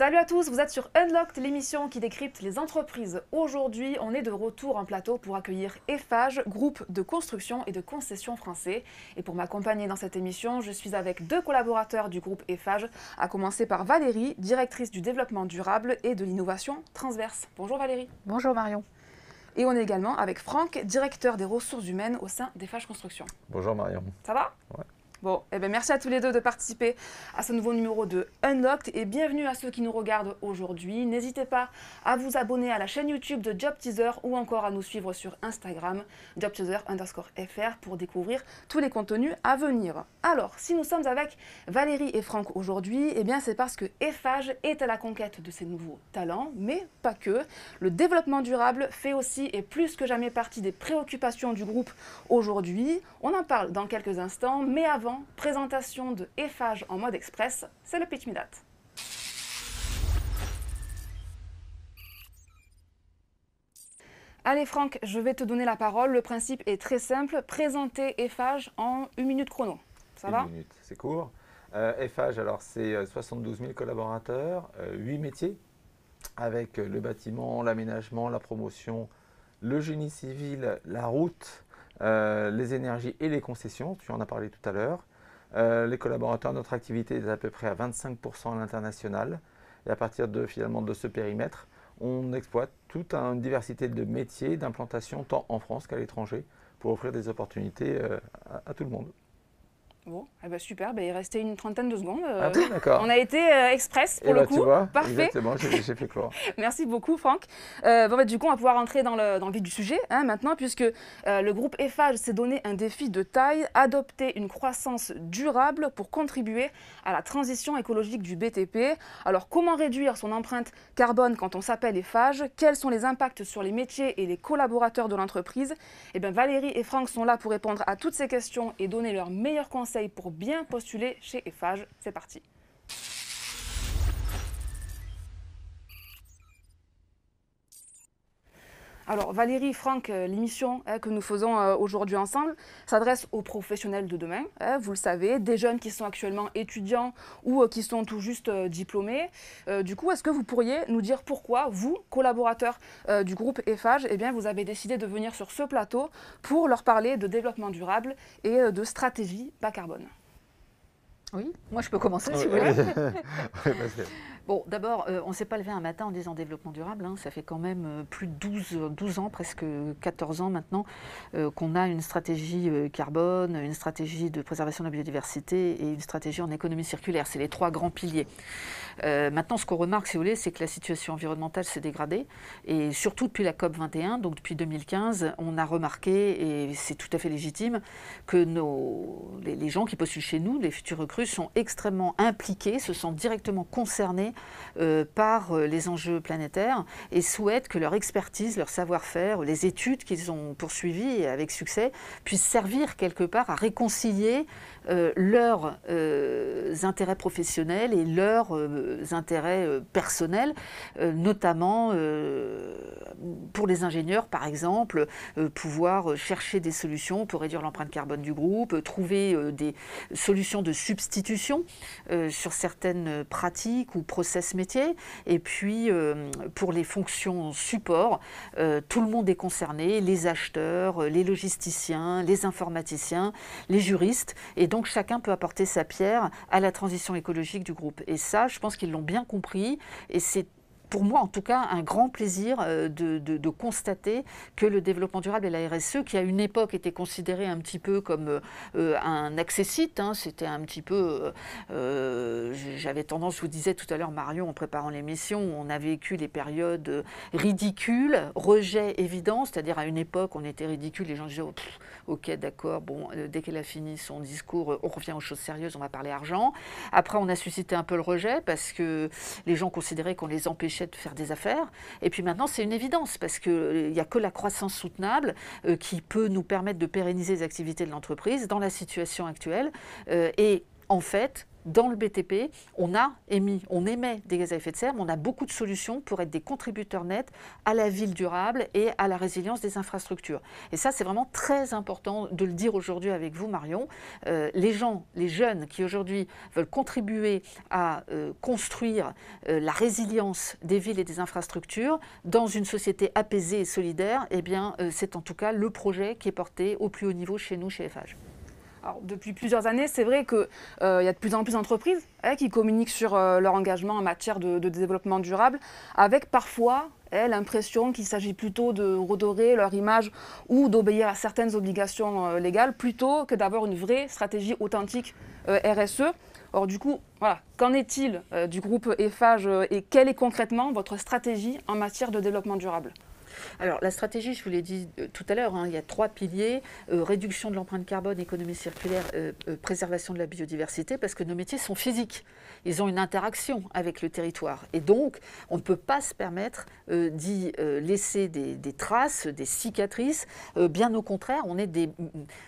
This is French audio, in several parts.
Salut à tous, vous êtes sur Unlocked, l'émission qui décrypte les entreprises. Aujourd'hui, on est de retour en plateau pour accueillir Eiffage, groupe de construction et de concession français. Et pour m'accompagner dans cette émission, je suis avec deux collaborateurs du groupe Eiffage, à commencer par Valérie, directrice du développement durable et de l'innovation transverse. Bonjour Valérie. Bonjour Marion. Et on est également avec Franck, directeur des ressources humaines au sein d'Eiffage Construction. Bonjour Marion. Ça va? Ouais. Bon, eh bien merci à tous les deux de participer à ce nouveau numéro de Unlocked et bienvenue à ceux qui nous regardent aujourd'hui. N'hésitez pas à vous abonner à la chaîne YouTube de Job Teaser ou encore à nous suivre sur Instagram, JobTeaser underscore FR pour découvrir tous les contenus à venir. Alors, si nous sommes avec Valérie et Franck aujourd'hui, eh bien c'est parce que Eiffage est à la conquête de ces nouveaux talents, mais pas que. Le développement durable fait aussi et plus que jamais partie des préoccupations du groupe aujourd'hui. On en parle dans quelques instants, mais avant, présentation de Eiffage en mode express, c'est le pitch me that. Allez Franck, je vais te donner la parole. Le principe est très simple. Présenter Eiffage en une minute chrono. Ça Une va? minute, c'est court. Euh, Eiffage, alors c'est euh, 72 000 collaborateurs, euh, 8 métiers, avec euh, le bâtiment, l'aménagement, la promotion, le génie civil, la route, euh, les énergies et les concessions. Tu en as parlé tout à l'heure. Euh, les collaborateurs, notre activité est à peu près à 25% à l'international. Et à partir de finalement de ce périmètre, on exploite toute une diversité de métiers, d'implantation, tant en France qu'à l'étranger, pour offrir des opportunités euh, à tout le monde. Bon, eh ben super. Ben, il restait une trentaine de secondes. Euh, Ah on a été euh, express pour Et le là, coup. tu vois, Parfait. exactement, j'ai j'ai fait court. Merci beaucoup, Franck. Euh, bon, bah, du coup, on va pouvoir entrer dans le, dans le vif du sujet hein, maintenant, puisque le groupe Eiffage s'est donné un défi de taille, adopter une croissance durable pour contribuer à la transition écologique du BTP. Alors, comment réduire son empreinte carbone quand on s'appelle Eiffage? Quels sont les impacts sur les métiers et les collaborateurs de l'entreprise? Eh bien, Valérie et Franck sont là pour répondre à toutes ces questions et donner leurs meilleurs conseils pour bien postuler chez Eiffage. C'est parti. Alors Valérie, Franck, euh, l'émission hein, que nous faisons euh, aujourd'hui ensemble s'adresse aux professionnels de demain, hein, vous le savez, des jeunes qui sont actuellement étudiants ou euh, qui sont tout juste euh, diplômés. Euh, du coup, est-ce que vous pourriez nous dire pourquoi vous, collaborateurs euh, du groupe Eiffage, eh bien, vous avez décidé de venir sur ce plateau pour leur parler de développement durable et euh, de stratégie bas carbone? Oui, moi je peux commencer si vous Oui, voulez. Bon, d'abord, euh, on ne s'est pas levé un matin en disant développement durable. hein. Ça fait quand même euh, plus de 12, euh, 12 ans, presque 14 ans maintenant, euh, qu'on a une stratégie carbone, une stratégie de préservation de la biodiversité et une stratégie en économie circulaire. C'est les trois grands piliers. Maintenant, ce qu'on remarque, si vous voulez, c'est que la situation environnementale s'est dégradée. Et surtout depuis la COP 21, donc depuis 2015, on a remarqué, et c'est tout à fait légitime, que nos, les, les gens qui postulent chez nous, les futurs recrues, sont extrêmement impliqués, se sentent directement concernés euh, par euh, les enjeux planétaires et souhaitent que leur expertise, leur savoir-faire, les études qu'ils ont poursuivies avec succès puissent servir quelque part à réconcilier euh, leurs intérêts professionnels et leurs intérêts personnels, notamment pour les ingénieurs, par exemple, pouvoir chercher des solutions pour réduire l'empreinte carbone du groupe, trouver des solutions de substitution sur certaines pratiques ou process métiers. Et puis, euh, pour les fonctions support, euh, tout le monde est concerné, les acheteurs, euh, les logisticiens, les informaticiens, les juristes. Et donc, chacun peut apporter sa pierre à la transition écologique du groupe. Et ça, je pense qu'ils l'ont bien compris. Et c'est pour moi, en tout cas, un grand plaisir euh, de, constater que le développement durable et la RSE, qui à une époque était considéré un petit peu comme euh, euh, un accessite, hein, c'était un petit peu, j'avais tendance, je vous disais tout à l'heure, Marion, en préparant l'émission, on a vécu les périodes ridicules, rejet évident, c'est-à-dire à une époque, on était ridicule, les gens disaient, oh, ok, d'accord, bon, dès qu'elle a fini son discours, on revient aux choses sérieuses, on va parler argent. Après, on a suscité un peu le rejet parce que les gens considéraient qu'on les empêchait de faire des affaires. Et puis maintenant, c'est une évidence parce qu'il n'y a que la croissance soutenable euh, qui peut nous permettre de pérenniser les activités de l'entreprise dans la situation actuelle. Euh, et en fait, dans le BTP, on a émis, on émet des gaz à effet de serre, mais on a beaucoup de solutions pour être des contributeurs nets à la ville durable et à la résilience des infrastructures. Et ça, c'est vraiment très important de le dire aujourd'hui avec vous, Marion. Euh, les gens, les jeunes qui aujourd'hui veulent contribuer à euh, construire euh, la résilience des villes et des infrastructures dans une société apaisée et solidaire, eh bien, c'est en tout cas le projet qui est porté au plus haut niveau chez nous, chez FH depuis plusieurs années, c'est vrai qu'il euh, y a de plus en plus d'entreprises hein, qui communiquent sur euh, leur engagement en matière de, développement durable, avec parfois hein, l'impression qu'il s'agit plutôt de redorer leur image ou d'obéir à certaines obligations euh, légales, plutôt que d'avoir une vraie stratégie authentique RSE. Or, du coup, qu'en est-il du groupe EFAGE et quelle est concrètement votre stratégie en matière de développement durable? Alors la stratégie, je vous l'ai dit euh, tout à l'heure, hein, il y a trois piliers, euh, réduction de l'empreinte carbone, économie circulaire, euh, préservation de la biodiversité, parce que nos métiers sont physiques. Ils ont une interaction avec le territoire. Et donc, on ne peut pas se permettre d'y laisser des, traces, des cicatrices. bien au contraire, on est des...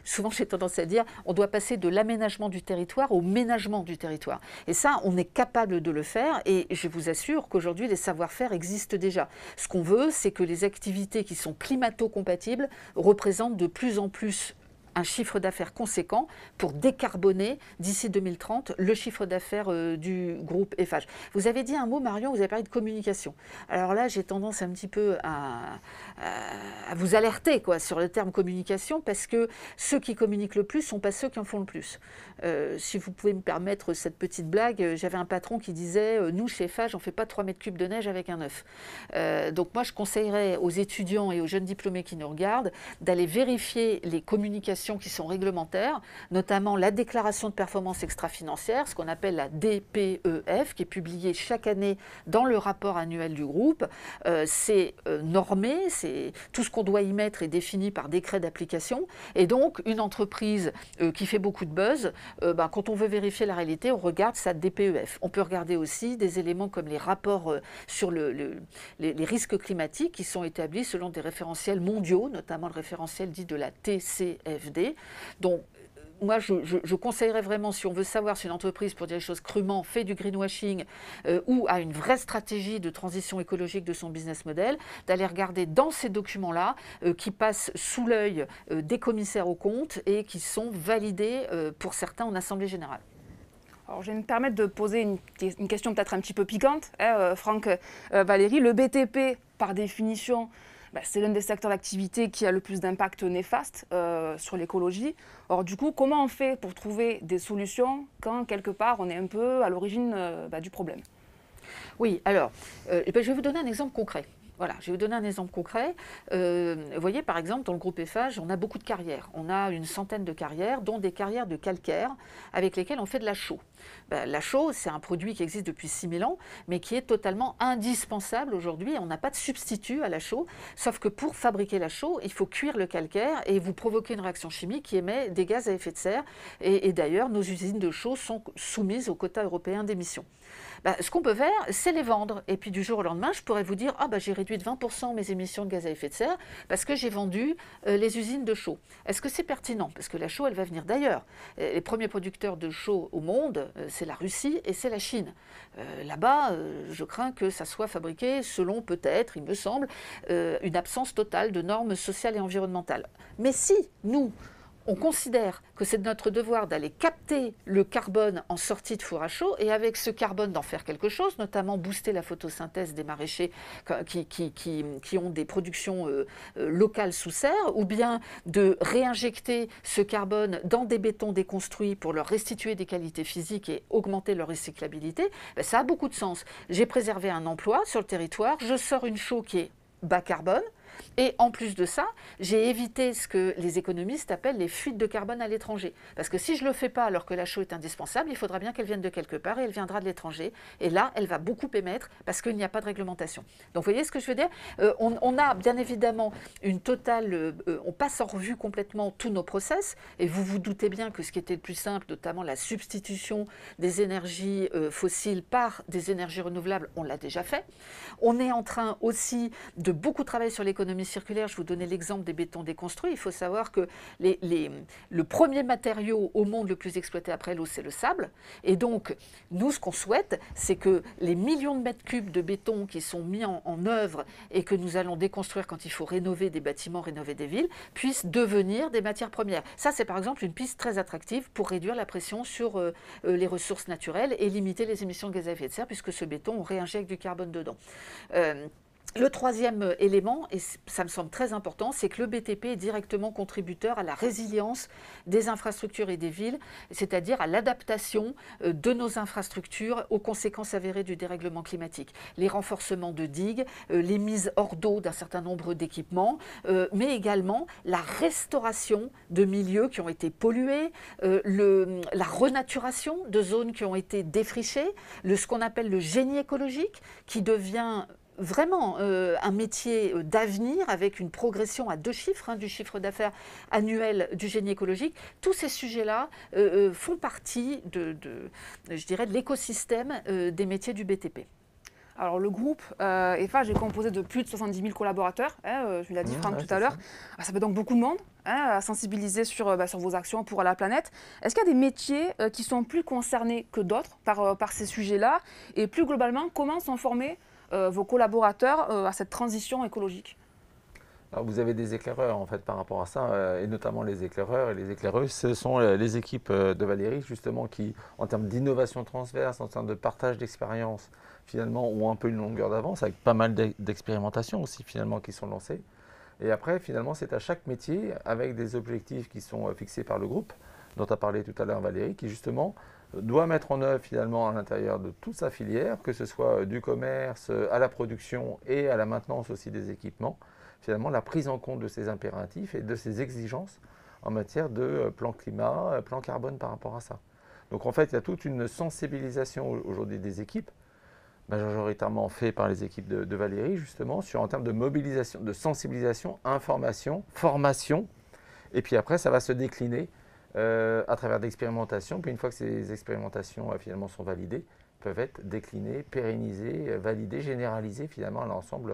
Souvent, j'ai tendance à dire, on doit passer de l'aménagement du territoire au ménagement du territoire. Et ça, on est capable de le faire. Et je vous assure qu'aujourd'hui, les savoir-faire existent déjà. Ce qu'on veut, c'est que les activités qui sont climato-compatibles représentent de plus en plus un chiffre d'affaires conséquent pour décarboner d'ici 2030 le chiffre d'affaires euh, du groupe EFH. Vous avez dit un mot, Marion, vous avez parlé de communication. Alors là, j'ai tendance un petit peu à, vous alerter quoi, sur le terme communication parce que ceux qui communiquent le plus ne sont pas ceux qui en font le plus. Euh, si vous pouvez me permettre cette petite blague, euh, j'avais un patron qui disait Nous, chez EFH, on ne fait pas 3 mètres cubes de neige avec un œuf. donc moi, je conseillerais aux étudiants et aux jeunes diplômés qui nous regardent d'aller vérifier les communications qui sont réglementaires, notamment la déclaration de performance extra-financière, ce qu'on appelle la DPEF, qui est publiée chaque année dans le rapport annuel du groupe. Euh, c'est euh, normé, c'est tout ce qu'on doit y mettre est défini par décret d'application. Et donc, une entreprise euh, qui fait beaucoup de buzz, ben, quand on veut vérifier la réalité, on regarde sa DPEF. On peut regarder aussi des éléments comme les rapports sur le, les, les risques climatiques qui sont établis selon des référentiels mondiaux, notamment le référentiel dit de la TCFD donc, euh, moi, je, conseillerais vraiment, si on veut savoir si une entreprise, pour dire les choses crûment, fait du greenwashing euh, ou a une vraie stratégie de transition écologique de son business model, d'aller regarder dans ces documents-là euh, qui passent sous l'œil des commissaires aux comptes et qui sont validés pour certains en Assemblée générale. Alors, je vais me permettre de poser une, question peut-être un petit peu piquante, hein, Franck Valérie. Le BTP, par définition, bah, c'est l'un des secteurs d'activité qui a le plus d'impact néfaste euh, sur l'écologie. Or, du coup, comment on fait pour trouver des solutions quand, quelque part, on est un peu à l'origine euh, bah, du problème? Oui, alors, euh, eh ben, je vais vous donner un exemple concret. Voilà, je vais vous donner un exemple concret. vous voyez, par exemple, dans le groupe EFAGE, on a beaucoup de carrières. On a une centaine de carrières, dont des carrières de calcaire avec lesquelles on fait de la chaux. Ben, la chaux, c'est un produit qui existe depuis 6000 ans, mais qui est totalement indispensable aujourd'hui. On n'a pas de substitut à la chaux, sauf que pour fabriquer la chaux, il faut cuire le calcaire et vous provoquer une réaction chimique qui émet des gaz à effet de serre. Et, d'ailleurs, nos usines de chaux sont soumises au quota européen d'émissions. Ben, ce qu'on peut faire, c'est les vendre. Et puis du jour au lendemain, je pourrais vous dire, ah ben, j'ai réduit de 20% mes émissions de gaz à effet de serre parce que j'ai vendu euh, les usines de chaux. Est-ce que c'est pertinent? Parce que la chaux, elle va venir d'ailleurs. Les premiers producteurs de chaux au monde, euh, c'est la Russie et c'est la Chine. Euh, là-bas, euh, je crains que ça soit fabriqué selon peut-être, il me semble, une absence totale de normes sociales et environnementales. Mais si nous, on considère que c'est notre devoir d'aller capter le carbone en sortie de four à chaud et avec ce carbone d'en faire quelque chose, notamment booster la photosynthèse des maraîchers qui, ont des productions euh, euh, locales sous serre, ou bien de réinjecter ce carbone dans des bétons déconstruits pour leur restituer des qualités physiques et augmenter leur recyclabilité, ben, ça a beaucoup de sens. J'ai préservé un emploi sur le territoire, je sors une chaux qui est bas carbone, et en plus de ça, j'ai évité ce que les économistes appellent les fuites de carbone à l'étranger. Parce que si je ne le fais pas alors que la chaux est indispensable, il faudra bien qu'elle vienne de quelque part et elle viendra de l'étranger. Et là, elle va beaucoup émettre parce qu'il n'y a pas de réglementation. Donc vous voyez ce que je veux dire? Euh, on, a bien évidemment une totale... Euh, on passe en revue complètement tous nos process. Et vous vous doutez bien que ce qui était le plus simple, notamment la substitution des énergies euh, fossiles par des énergies renouvelables, on l'a déjà fait. On est en train aussi de beaucoup travailler sur l'économie l'économie circulaire, je vous donnais l'exemple des bétons déconstruits. Il faut savoir que le premier matériau au monde le plus exploité après l'eau, c'est le sable. Et donc, nous, ce qu'on souhaite, c'est que les millions de mètres cubes de béton qui sont mis en, œuvre et que nous allons déconstruire quand il faut rénover des bâtiments, rénover des villes, puissent devenir des matières premières. Ça, c'est par exemple une piste très attractive pour réduire la pression sur euh, euh, les ressources naturelles et limiter les émissions de gaz à effet de serre, puisque ce béton, on réinjecte du carbone dedans. Euh, le troisième euh, élément, et ça me semble très important, c'est que le BTP est directement contributeur à la résilience des infrastructures et des villes, c'est-à-dire à, l'adaptation euh, de nos infrastructures aux conséquences avérées du dérèglement climatique. Les renforcements de digues, euh, les mises hors d'eau d'un certain nombre d'équipements, mais également la restauration de milieux qui ont été pollués, la renaturation de zones qui ont été défrichées, ce qu'on appelle le génie écologique, qui devient vraiment euh, un métier euh, d'avenir avec une progression à deux chiffres hein, du chiffre d'affaires annuel du génie écologique. Tous ces sujets-là euh, font partie de, je dirais, de l'écosystème des métiers du BTP. Alors le groupe EFA est composé de plus de 70 000 collaborateurs, hein, je l'ai dit mmh, Franck tout à l'heure. Ça. Ah, ça. fait donc beaucoup de monde hein, à sensibiliser sur, bah, sur, vos actions pour la planète. Est-ce qu'il y a des métiers qui sont plus concernés que d'autres par, par ces sujets-là? Et plus globalement, comment sont formés euh, vos collaborateurs euh, à cette transition écologique vous avez des éclaireurs en fait par rapport à ça, euh, et notamment les éclaireurs et les éclaireuses. Ce sont les équipes de Valérie justement qui, en termes d'innovation transverse, en termes de partage d'expérience, finalement ont un peu une longueur d'avance avec pas mal d'expérimentations aussi finalement qui sont lancées. Et après, finalement, c'est à chaque métier avec des objectifs qui sont fixés par le groupe dont a parlé tout à l'heure Valérie, qui justement doit mettre en œuvre finalement à l'intérieur de toute sa filière, que ce soit du commerce à la production et à la maintenance aussi des équipements, finalement la prise en compte de ces impératifs et de ces exigences en matière de euh, plan climat, euh, plan carbone par rapport à ça. Donc en fait, il y a toute une sensibilisation aujourd'hui des équipes, majoritairement fait par les équipes de, Valérie justement, sur en termes de mobilisation, de sensibilisation, information, formation, et puis après ça va se décliner euh, à travers d'expérimentations. Puis une fois que ces expérimentations euh, finalement sont validées, peuvent être déclinées, pérennisées, euh, validées, généralisées finalement à l'ensemble.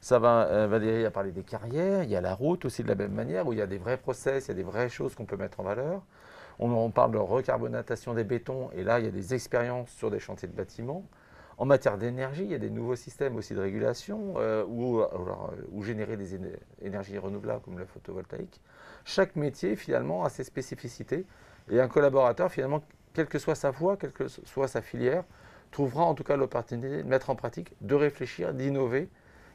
Ça va, Valérie a parlé des carrières, il y a la route aussi de la même manière, où il y a des vrais process, il y a des vraies choses qu'on peut mettre en valeur. On, on, parle de recarbonatation des bétons, et là il y a des expériences sur des chantiers de bâtiments. En matière d'énergie, il y a des nouveaux systèmes aussi de régulation, ou, ou, générer des énergies renouvelables comme le photovoltaïque chaque métier finalement a ses spécificités et un collaborateur finalement, quelle que soit sa voie, quelle que soit sa filière, trouvera en tout cas l'opportunité de mettre en pratique, de réfléchir, d'innover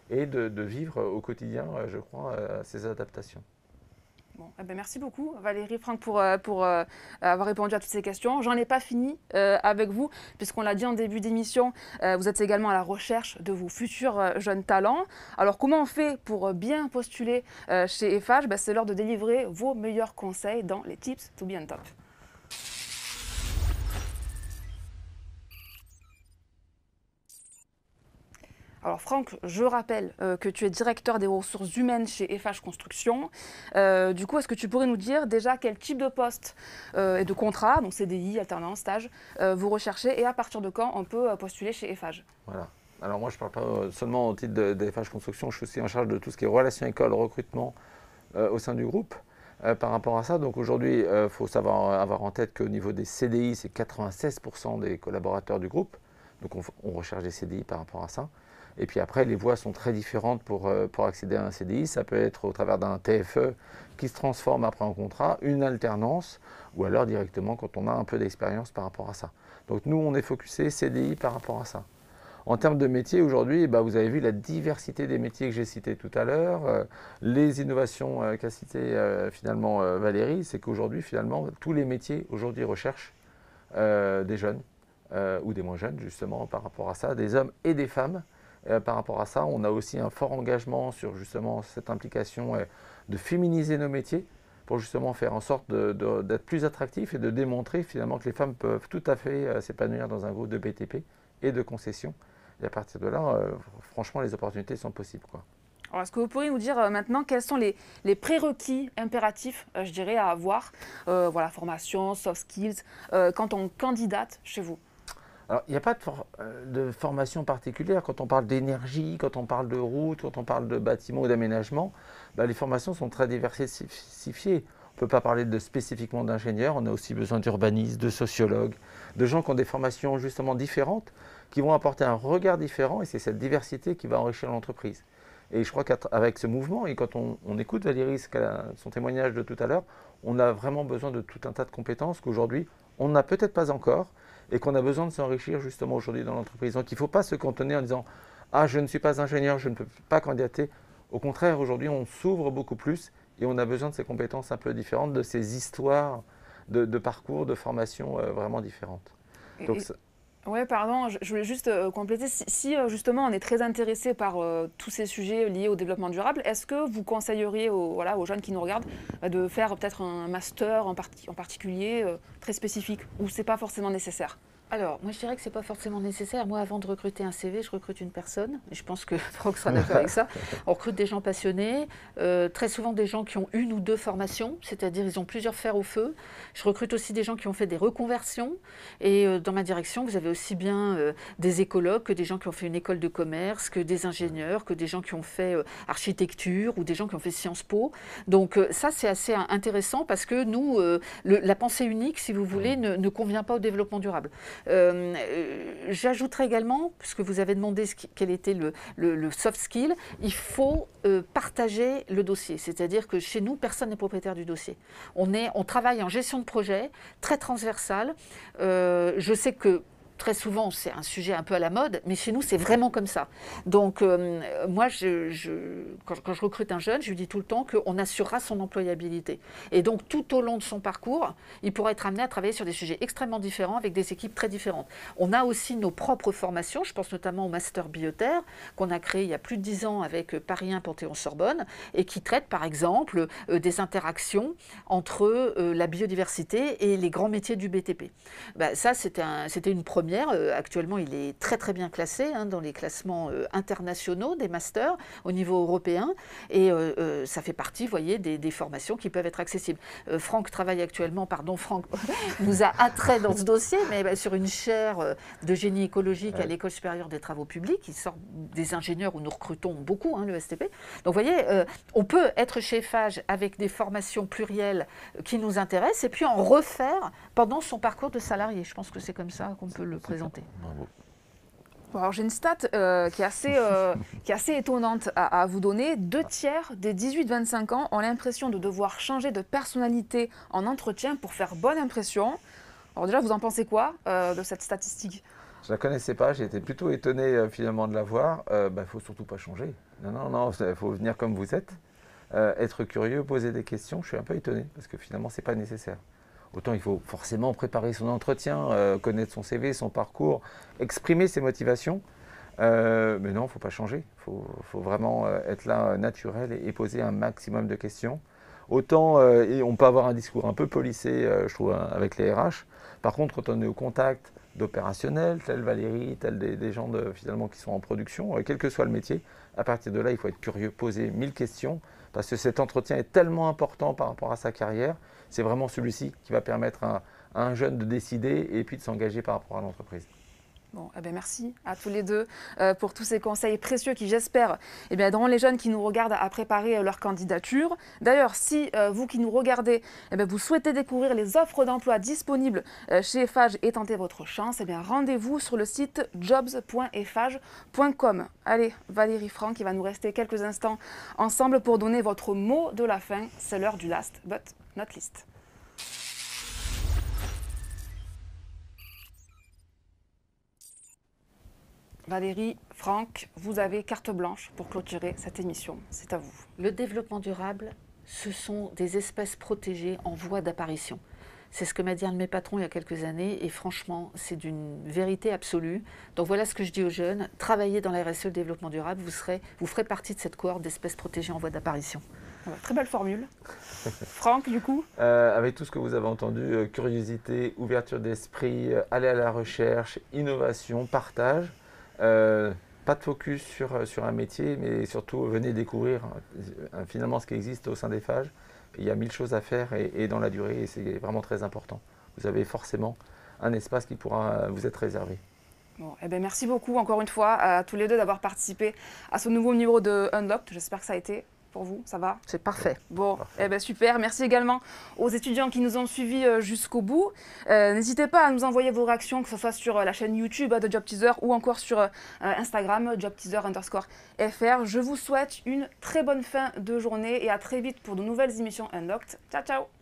et de, vivre au quotidien, euh, je crois, euh, ces adaptations. Eh ben, merci beaucoup Valérie Franck pour, euh, euh, avoir répondu à toutes ces questions. J'en ai pas fini euh, avec vous, puisqu'on l'a dit en début d'émission, vous êtes également à la recherche de vos futurs jeunes talents. Alors comment on fait pour bien postuler chez FH ben, C'est l'heure de délivrer vos meilleurs conseils dans les tips to be on top. Alors Franck, je rappelle euh, que tu es directeur des ressources humaines chez FH Construction. Euh, du coup, est-ce que tu pourrais nous dire déjà quel type de poste euh, et de contrat, donc CDI, alternance, stage, vous recherchez et à partir de quand on peut postuler chez FH Voilà. Alors moi, je ne parle pas seulement au titre de, Construction, je suis aussi en charge de tout ce qui est relations école, recrutement au sein du groupe. par rapport à ça, donc aujourd'hui, il faut savoir avoir en tête qu'au niveau des CDI, c'est 96% des collaborateurs du groupe. Donc on recherche des CDI par rapport à ça. Et puis après, les voies sont très différentes pour, euh, pour accéder à un CDI. Ça peut être au travers d'un TFE qui se transforme après en contrat, une alternance, ou alors directement quand on a un peu d'expérience par rapport à ça. Donc nous, on est focusé CDI par rapport à ça. En termes de métiers, aujourd'hui, bah, vous avez vu la diversité des métiers que j'ai cités tout à l'heure, euh, les innovations euh, qu'a citées finalement Valérie, c'est qu'aujourd'hui, finalement, tous les métiers aujourd'hui recherchent des jeunes ou des moins jeunes, justement, par rapport à ça, des hommes et des femmes euh, par rapport à ça, on a aussi un fort engagement sur justement cette implication euh, de féminiser nos métiers pour justement faire en sorte d'être plus attractifs et de démontrer finalement que les femmes peuvent tout à fait euh, s'épanouir dans un groupe de BTP et de concessions. Et à partir de là, franchement, les opportunités sont possibles. Alors, est-ce que vous pourriez nous dire maintenant quels sont les, prérequis impératifs, je dirais, à avoir Voilà, formation, soft skills, quand on candidate chez vous? Alors, il n'y a pas euh, de, formation particulière. Quand on parle d'énergie, quand on parle de route, quand on parle de bâtiment ou d'aménagement, bah, les formations sont très diversifiées. On ne peut pas parler de, spécifiquement d'ingénieurs, on a aussi besoin d'urbanistes, de sociologues, de gens qui ont des formations justement différentes, qui vont apporter un regard différent, et c'est cette diversité qui va enrichir l'entreprise. Et je crois qu'avec ce mouvement, et quand on, écoute Valérie, son témoignage de tout à l'heure, on a vraiment besoin de tout un tas de compétences qu'aujourd'hui, on n'a peut-être pas encore, et qu'on a besoin de s'enrichir justement aujourd'hui dans l'entreprise. Donc il ne faut pas se cantonner en disant Ah, je ne suis pas ingénieur, je ne peux pas candidater. Au contraire, aujourd'hui, on s'ouvre beaucoup plus et on a besoin de ces compétences un peu différentes, de ces histoires de, parcours, de formation euh, vraiment différentes. Donc, oui, pardon, je voulais juste euh, compléter. Si, euh, justement on est très intéressé par tous ces sujets liés au développement durable, est-ce que vous conseilleriez aux, jeunes qui nous regardent de faire peut-être un master en, en particulier très spécifique ou c'est pas forcément nécessaire? Alors, moi je dirais que ce n'est pas forcément nécessaire. Moi, avant de recruter un CV, je recrute une personne. je pense que Franck sera d'accord avec ça. On recrute des gens passionnés, euh, très souvent des gens qui ont une ou deux formations, c'est-à-dire ils ont plusieurs fers au feu. Je recrute aussi des gens qui ont fait des reconversions. Et euh, dans ma direction, vous avez aussi bien euh, des écologues que des gens qui ont fait une école de commerce, que des ingénieurs, que des gens qui ont fait architecture ou des gens qui ont fait Sciences Po. Donc ça, c'est assez intéressant parce que nous, la pensée unique, si vous voulez, ne, ne convient pas au développement durable. Euh, j'ajouterai également, puisque vous avez demandé quel était le, soft skill, il faut euh, partager le dossier. C'est-à-dire que chez nous, personne n'est propriétaire du dossier. On, est, on travaille en gestion de projet, très transversal. Euh, je sais que très souvent, c'est un sujet un peu à la mode, mais chez nous, c'est vraiment comme ça. Donc, euh, moi, quand, je recrute un jeune, je lui dis tout le temps qu'on assurera son employabilité. Et donc, tout au long de son parcours, il pourra être amené à travailler sur des sujets extrêmement différents avec des équipes très différentes. On a aussi nos propres formations, je pense notamment au Master Bioterre, qu'on a créé il y a plus de dix ans avec Paris 1 Panthéon-Sorbonne, et qui traite, par exemple, euh, des interactions entre euh, la biodiversité et les grands métiers du BTP. Bah, ça, c'était un, une première euh, actuellement, il est très très bien classé hein, dans les classements euh, internationaux des masters au niveau européen. Et euh, ça fait partie, vous voyez, des, formations qui peuvent être accessibles. Franck travaille actuellement, pardon, Franck nous a attrait dans ce dossier, mais bah, sur une chaire de génie écologique à l'École supérieure des travaux publics. Il sort des ingénieurs où nous recrutons beaucoup, hein, le STP. Donc, vous voyez, on peut être chez FAGE avec des formations plurielles qui nous intéressent et puis en refaire pendant son parcours de salarié. Je pense que c'est comme ça qu'on peut le présenter. alors j'ai une stat euh, qui, est assez, euh, qui est assez étonnante à, vous donner. Deux tiers des 18-25 ans ont l'impression de devoir changer de personnalité en entretien pour faire bonne impression. Alors déjà, vous en pensez quoi euh, de cette statistique? Je ne la connaissais pas, j'ai été plutôt étonné finalement de la voir. Il ne bah, faut surtout pas changer. Non, non, non, il faut venir comme vous êtes. être curieux, poser des questions. Je suis un peu étonné parce que finalement, ce n'est pas nécessaire. Autant il faut forcément préparer son entretien, euh, connaître son CV, son parcours, exprimer ses motivations. Euh, mais non, il ne faut pas changer. Il faut, vraiment euh, être là naturel et, poser un maximum de questions. Autant et on peut avoir un discours un peu polissé, je trouve, hein, avec les RH. Par contre, quand on est au contact d'opérationnels, tel Valérie, tel des, gens qui sont en production, quel que soit le métier, à partir de là, il faut être curieux, poser mille questions, parce que cet entretien est tellement important par rapport à sa carrière c'est vraiment celui-ci qui va permettre à, un jeune de décider et puis de s'engager par rapport à l'entreprise. Bon, eh bien merci à tous les deux euh, pour tous ces conseils précieux qui, j'espère, eh aideront les jeunes qui nous regardent à préparer euh, leur candidature. D'ailleurs, si euh, vous qui nous regardez, eh vous souhaitez découvrir les offres d'emploi disponibles chez Eiffage et tenter votre chance, eh rendez-vous sur le site jobs.eiffage.com. Allez, Valérie Franck, il va nous rester quelques instants ensemble pour donner votre mot de la fin. C'est l'heure du last but not least. Valérie, Franck, vous avez carte blanche pour clôturer cette émission. C'est à vous. Le développement durable, ce sont des espèces protégées en voie d'apparition. C'est ce que m'a dit un de mes patrons il y a quelques années et franchement, c'est d'une vérité absolue. Donc voilà ce que je dis aux jeunes, travaillez dans la RSE, le développement durable, vous, serez, vous ferez partie de cette cohorte d'espèces protégées en voie d'apparition. Très belle formule. Franck, du coup? Euh, Avec tout ce que vous avez entendu, euh, curiosité, ouverture d'esprit, euh, aller à la recherche, innovation, partage, euh, pas de focus sur, euh, sur un métier, mais surtout venez découvrir euh, finalement ce qui existe au sein des phages. Il y a mille choses à faire et, dans la durée, et c'est vraiment très important. Vous avez forcément un espace qui pourra vous être réservé. Bon, eh ben merci beaucoup encore une fois à tous les deux d'avoir participé à ce nouveau numéro de Unlocked. J'espère que ça a été pour vous, ça va C'est parfait. Bon, Parfait. eh ben super. Merci également aux étudiants qui nous ont suivis euh, jusqu'au bout. Euh, N'hésitez pas à nous envoyer vos réactions, que ce soit sur euh, la chaîne YouTube de Job Teaser ou encore sur euh, Instagram, jobteaser underscore fr. Je vous souhaite une très bonne fin de journée et à très vite pour de nouvelles émissions Unlocked. Ciao, ciao